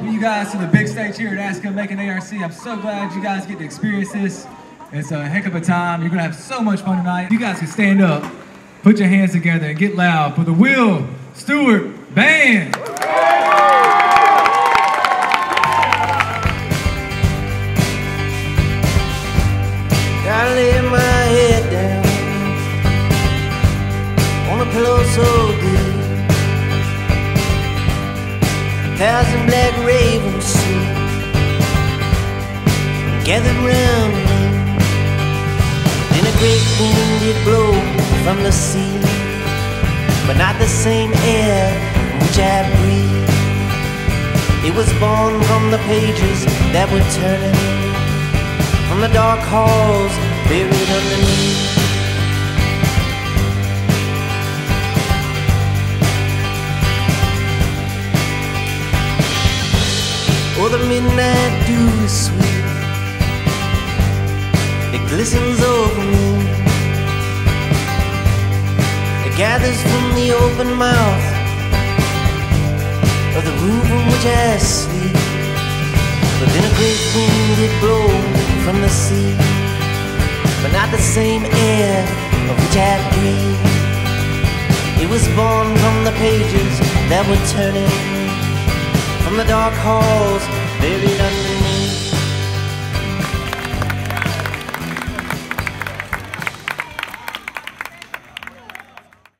welcome you guys to the big stage here at ASCCA Macon ARC. I'm so glad you guys get to experience this. It's a heck of a time. You're gonna have so much fun tonight. You guys can stand up, put your hands together, and get loud for the Will Stewart Band. I lay my head down on a pillow so deep. Thousand black ravens sleep, gathered round me. Then a great wind did blow from the sea, but not the same air which I breathe. It was born from the pages that were turning from the dark halls buried underneath. Oh, the midnight dew is sweet. It glistens over me. It gathers from the open mouth of the room in which I sleep. But then a great wind did blow from the sea, but not the same air of which I breathe. It was born from the pages that were turning, from the dark halls buried underneath.